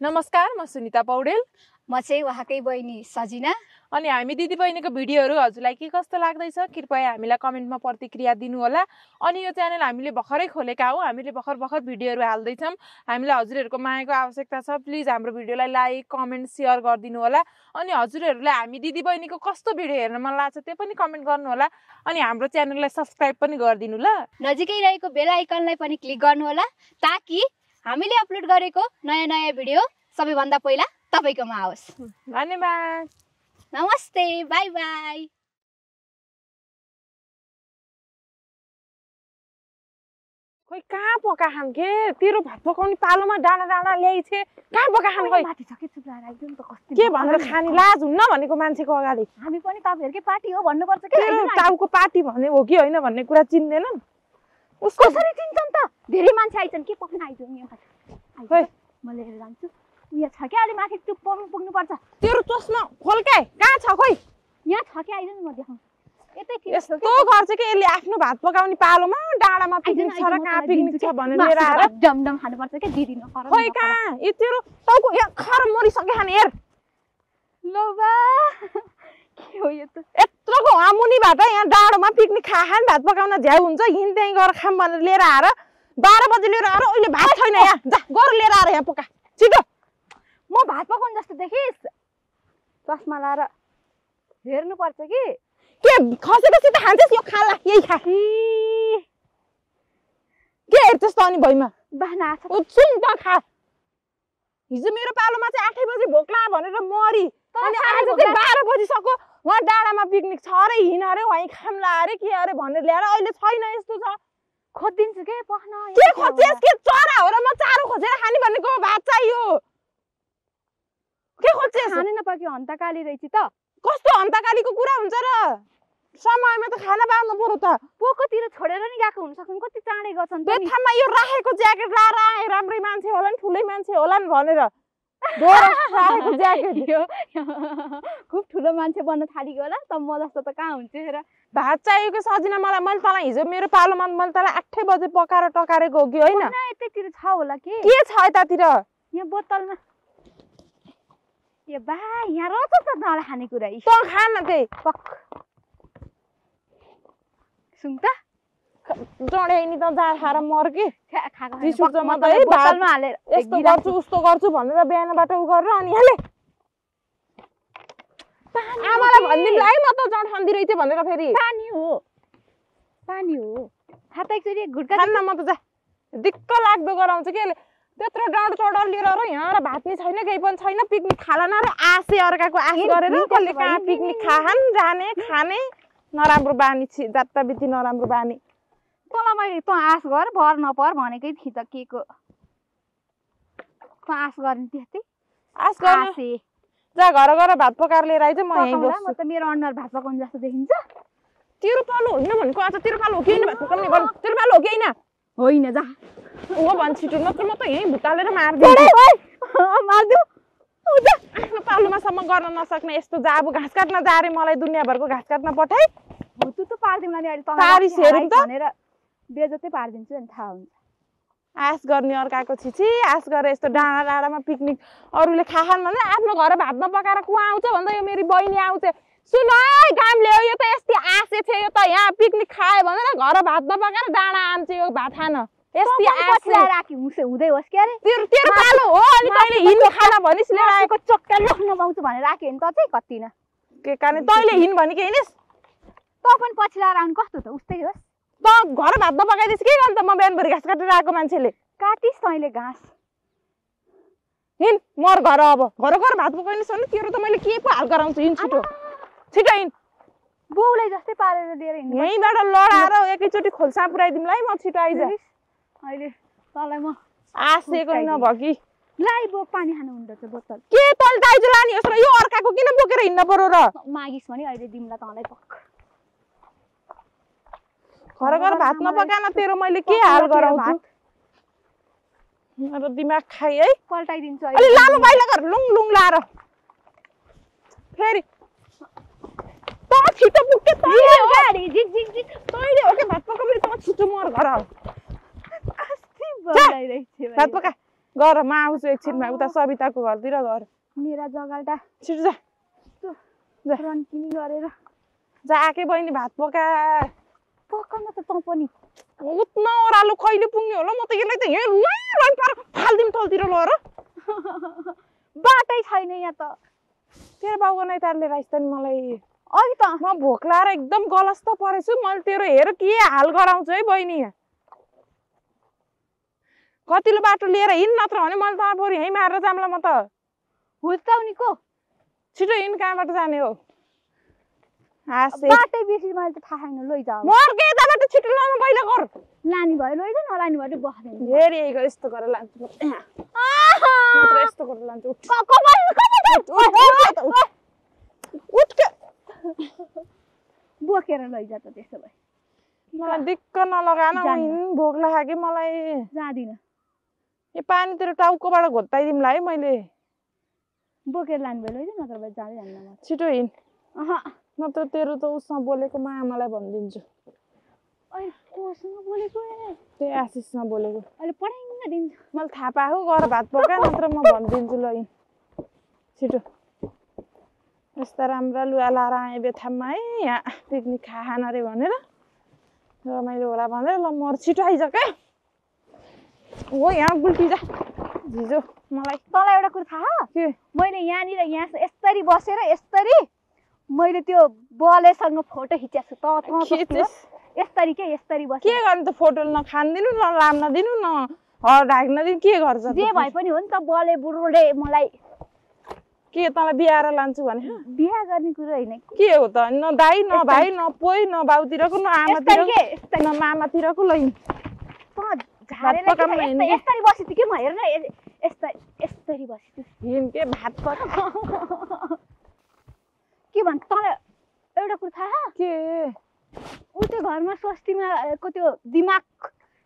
नमस्कार म सुनिता पौडेल। म चाहिँ उहाँकै बहिनी सजिना। अनि हामी दिदीबहिनीको भिडियोहरू हजुरलाई के कस्तो लाग्दैछ कृपया हामीलाई कमेन्टमा प्रतिक्रिया दिनुहोला। अनि यो च्यानल हामीले भर्खरै खोलेका हौ हामीले भर्खर भर्खर भिडियोहरू हाल्दैछौँ। हामीलाई हजुरहरूको मायाको आवश्यकता छ प्लिज हाम्रो भिडियोलाई लाइक कमेन्ट सेयर गरिदिनु होला अनि हजुरहरूलाई हामी दिदीबहिनीको कस्तो भिडियो हेर्न मन लाग्छ त्यो पनि कमेन्ट गर्नुहोला। अनि हाम्रो च्यानललाई सब्सक्राइब पनि गरिदिनु ल नजिकै रहेको बेल आइकनलाई पनि क्लिक गर्नुहोला ताकि हामीले अपलोड गरेको नयाँ नयाँ भिडियो सबैभन्दा पहिला तपाईँकोमा आओस्। धन्यवाद। नमस्ते बाई बाई। खोइ कहाँ पका खान के तेरो भात पकाउने पालोमा डाँडा डाँडा ल्याइछे। कहाँ पका खान खोइ? माथि छ के त कस्तो के भनेर खाने? लाज हुन्न भनेको मान्छेको अगाडि। हामी पनि तपाईँहरूकै पार्टी हो भन्नुपर्छ कि तेरो। टाउको पार्टी भने हो कि होइन भन्ने कुरा चिन्दैनन् उसको कसरी चिन्छन् त। धेरै मान्छे आइछन् के पक्न आइदियो नि यहाँ खोइ। म लिएर जान्छु उयो छ क्या अलि माथि टुप्पो पनि पुग्नुपर्छ। तेरो चस्मा खोल्के कहाँ छ खोइ? यहाँ छ क्या आइदिनु म देखाउँछु यस्तो गर्छ कि? यसले आफ्नो भात पकाउने पालोमा डाँडामा पिकनिक छ र कहाँ पिकनिक छ भनेर लिएर आएर डमडम खानुपर्छ क्या दिदी नकर खोइ कहाँ? यो तेरो टाउको यहाँ खर मरिसक्यो खाने हेर। लो बा। के हो यो त? मुनिबाट यहाँ डाँडोमा पिकनिक खा खाने भात पकाउन झ्याउ हुन्छ हिँड त्यहीँ गएर खाम भनेर लिएर आएर बाह्र बजी लिएर आएर अहिले भात छैन यहाँ। जा गएर लिएर आएर यहाँ पका। छिटो। म भात पकाउनु जस्तो देखिस्। चस्मा लाएर हेर्नुपर्छ कि। के खसेपछि त खान्छस्? यो खाला यही खा। के हेर्छस् त अनि भैमा? आछ। सुन त खा। हिजो मेरो पालोमा चाहिँ आठै बजी भोक लाग्यो भनेर मरी। अनि आज चाहिँ बाह्र बजीसक्यो। उहाँ डाँडामा पिकनिक छ अरे हिँड अरे वहीँ खाम्ला अरे के अरे भनेर ल्याएर अहिले छैन यस्तो छ। खोजिदिन्छु के पख्न के खोजेस् के चरा हो र म चारो खोजेर खाने भनेको भात चाहियो? के खोजेस् खानै नपाक्यो हन्तकाली रहेछ त। कस्तो हन्तकालीको कुरा हुन्छ र? समयमा त खाना बाँध्नु पर्यो त। पोकोतिर छोडेर नि गएको हुन सक्छन् कति चाँडै गर्छन्। बेथामा यो राखेको ज्याकेट लाएर आए राम्रै मान्छे होला नि ठुलै मान्छे होला नि भनेर। खुब ठुलो मान्छे बन्न थालेको होला। त म जस्तो त कहाँ हुन्छ? हेर भात चाहिएको सजिना मलाई। मैले तँलाई हिजो मेरो पालोमा मैले तँलाई आठै बजे पकाएर हो कि होइन। यतैतिर छ होला के? के छ यतातिर? यहाँ बोतलमा। ए बा यहाँ रहेछ त नला खानेकुरा। तँ खा न त्यही। पक सुन त। डढे नि त जा खाएर मर कि म त हालेर यस्तो गर्छु उस्तो गर्छु भनेर बिहानबाट उ गरेर अनि हाले पानी आमालाई भनिदिनु? है म त जड खाँदी रहेछ भनेर फेरि पानी हो पानी हो खाता एकचोटि घुट्का खान्न म त जा दिक्क लाग्दो गराउँछ कि त्यत्रो डर चडर लिएर र यहाँ र भात नि छैन केही पनि छैन पिकनिक खाला न र आसे अर्काको हिँड, गरेर कसले कहाँ पिकनिक खाहान जाने खाने नराम्रो बानी छि जात्ता बित्ती नराम्रो बानी तँलाई मैले तँ आश गर भर नपर भनेकै थिएँ त के को। तँ आश गर्ने त्यस्तै आश गर्ने? जा घर गएर भात पकाएर लिएर आइज म यहीँ पकाउँला म बस्छु त मेरो अनुहार भात पकाउनु जस्तो देखिन्छ। तेरो पालो होइन भनेको आज तेरो पालो हो कि होइन? भात पकाउने गर्नु तेरो पालो हो कि होइन? होइन जा। ऊ भन्छ छिटो नत्र म त यहीँ भुटालेर मारिदिन्छु मार्दु आफ्नो पालोमासम्म गर्न नसक्ने यस्तो जा अब घाँस काट्न जा अरे मलाई दुनियाँभरको घाँस काट्न पठाइ। हुतु त पारिदिउँला नि अहिले त। भनेर। बेजतै पारिदिन्छु नि थाहा हुन्छ। आश गर्ने अर्काको छिछि आश गरेर यस्तो डाँडा डाँडामा पिकनिक अरूले खाखान् भने आफ्नो घर भात नपकाएर को आउँछ भन्दा यो मेरो बहिनी आउँछ। सुन है काम ल्यायो यो त यस्तै आशे थियो यो त यहाँ पिकनिक खायो भनेर घर भात नपकाएर डाँडा आन्छ यो भात खान। यस्तै आशे। राखी हुँदै होस् अरे? तेरो तेरो पालो हो अनि तैँले हिँड खान भनिस् लिएर आएको पाउँछु भनेर राख्यो भने त चाहिँ कति न। के कारण तैँले हिँड भने के हिँडिस् तँ पनि पछि ल्याएर आउनु कस्तो त उस्तै होस्। त घर भात नपकाइदिस् के? गर्नु त म बिहानभरि घाँस काटेर आएको मान्छेले। काटिस् तैँले घाँस। हिँड मर घर अब। घर घर भात पकाइनुहोस् भने तेरो त मैले के पो हाल गराउँछु? हिँड छिटो। छिटो हिँड। बाउलाई जस्तै पारेर लिएर हिँड्नु। यहीँबाट लडाएर एकैचोटि खोल्सा पुऱ्याइदिउँला है म छिटो आइज। अहिले तँलाई म आसेको नभए कि? लाई बोक पानी खानु हुँदो बोतल। के तल दाइजो लाने होस् र यो अर्काको किन बोकेर हिँड्न पर्यो र? मागिस् भने अहिले दिउँला तँलाई पक्क। घर घर भात नपकान तेरो मैले के हाल गराउँछु। मेरो दिमाग खाइ है पल्टाइदिन्छु अलि लामो बाहिर गर लुङ लुङ लाएर फेरि त छिटो पुग्थ्यो तैँले हो गाडी झिक झिक झिक तैँले हो कि भात पकाउने त छिटो मर घर अस्ति बगाइरहेछ भात पका गर म आउँछु एकछिनमा उता सविताको घरतिर घर मेरा जगाल्टा छिटो जा जा। रन्किनी गरेर जाके बहिनी भात पका पकाउन त तँ पनि उत्न ओह्रालो कहिले पुग्ने होला? म त यसलाई त यहाँ पार। फालिदिउँ तलतिर लगेर बाटै छैन यहाँ त। तेरो बाउको नै तारले राइस त नि मलाई अघि त म भोक लाएर एकदम गलस्त परेछु। मैले तेरो हेर के हाल गराउँछु है बहिनी। कतिलो बाटो लिएर हिँड नत्र भने मैले त बरु यहीँ मारेर जाम्ला म त। हुर्काउनीको छिटो हिँड कहाँबाट जाने हो? बाटै बेसी मैले त थाहा छैन लैजाऊ। मर्के यताबाट छिटो लानु पहिला गर। लाने भयो लैजा नलाने भयो बस्दैन। हेरि यही गर यस्तो गरेर लान्छु म। मात्र यस्तो गरेर लान्छु उठ। क- कपाल कता छ? उठ, उठ, उठ, उठ के बोकेर लैजा त त्यसो भए। मलाई दिक्क। हिँड्नु भोक लाग्यो कि मलाई। जाँदिनँ। यो पानीतिर टाउकोबाट घोत्ताइदिउँला है मैले। बोकेर लानु भयो लैजा नत्र भए जाँदै जान्न म छिटो हिँड। अह। नत्र तेरो त उसँग बोलेको म आमालाई भनिदिन्छु कोसँग बोलेको ए? त्यही आशिषसँग बोलेको अहिले दिन्छु मैले थाहा पाएको गर भात पका नत्र म भनिदिन्छु ल छिटो यस्ता राम्रा लुगा लाएर आएँ बेथाममा है यहाँ पिकनिक खान अरे भनेर रमाइलो होला भनेर ल म छिटो आइज क्या हो यहाँ गुल्टी जा झिजो मलाई तँलाई एउटा कुरो थाहा के मैले यहाँनिर यहाँ यस्तरी बसेर यस्तरी मैले त्यो बलेसँग फोटो खिचेको छु त। यस्तरी के यस्तरी के बसेर गर्ने त फोटो न खानिदिनु न लाम्न दिनु न ढाक्न दिनु के गर्छ? जे भए पनि हो नि त बले बुढोले मलाई के तँलाई बिहाएर लान्छु भने बिहा गर्ने कुरो होइन के? हो त? न दाई न भाइ न पोइ न बाउतिरको न आमातिरको के न मामातिरको लै। तँ झारेर भात किन पकाउन यस्तै- हिँड्ने? यस्तरी बसी थियो कि म हेर न य- यस्तरी यस्तरी बसी थियो हिँड के भात पका के भन्छ तँलाई एउटा कुरो थाहा के? ऊ त्यो घरमा स्वस्तिमा को त्यो दिमाग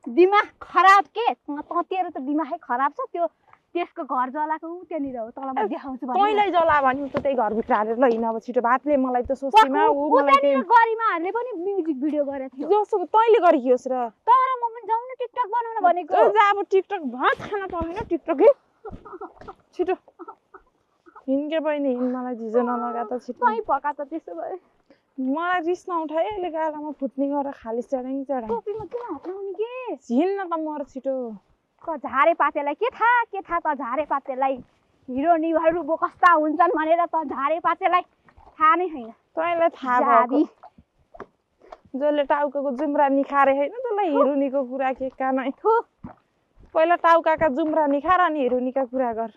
दिमाग खराब के? तेरो त दिमागै खराब छ। त्यो त्यसको घर जलाएको ऊ त्यहाँनिर हो तँलाई म देखाउँछु तैँलाई जला भने त त्यही घरभित्र हालेर लैन अब छिटो। भातले मलाई त सोच्दैमा ऊ मलाई केही गरिमाहरूले पनि म्युजिक भिडियो गरेको थियो। जसो तैँले गरेकी होस् र। तर म पनि जाउँ न टिकटक बनाउन भनेको। जा अब टिकटक भात खान पाउँदैन टिकटक। है छिटो। हिँड के बहिनी हिँड मलाई झिजो नलगा त छिटो। कहीँ पका त त्यसो भए। मलाई रिस नउठाए अहिले गालामा फुट्ने गरेर खाली चढाइ चढाइ टोपीमा किन हात लाउने के हिँड्न त मर छिटो। त झारे पातेलाई के थाहा? के थाहा त झारे पातेलाई? हिरो बो कस्ता हुन्छन् भनेर त झारे पातेलाई थाहा नै छैन तँलाई थाहा भएको। जसले टाउकाको जुम्रा निखारे होइन तँलाई हिरुनीको कुरा के कानै। थु। पहिला टाउकाका जुम्रा निखार अनि हिरुनीका कुरा गर।